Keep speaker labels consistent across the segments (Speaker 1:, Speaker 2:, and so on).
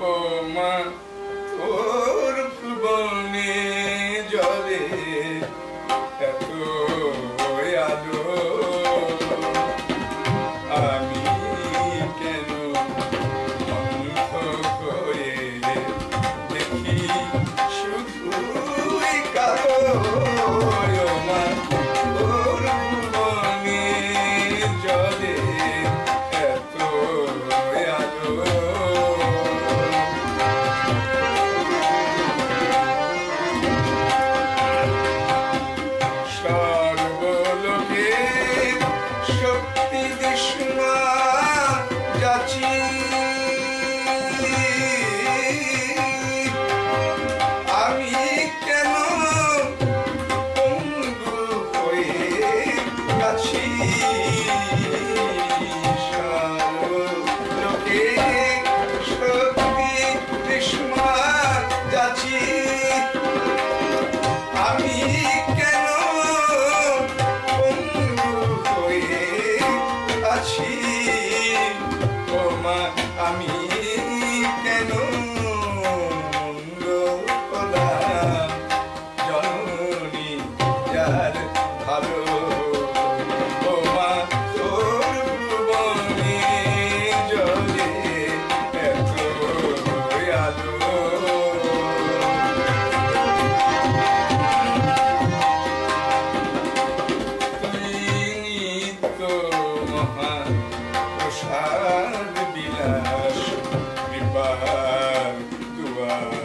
Speaker 1: oh, man. Oh. Tati. Uh...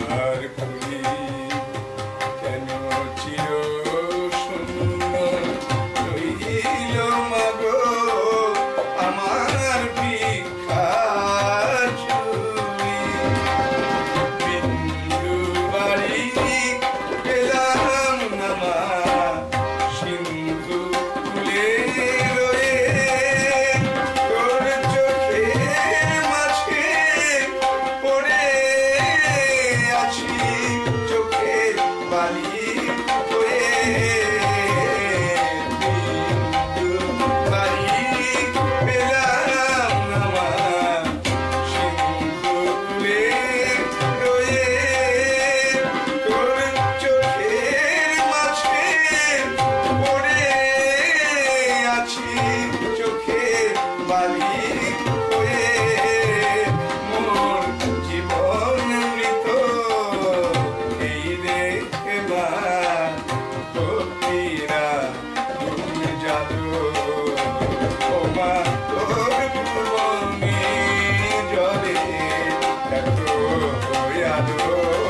Speaker 1: Yeah,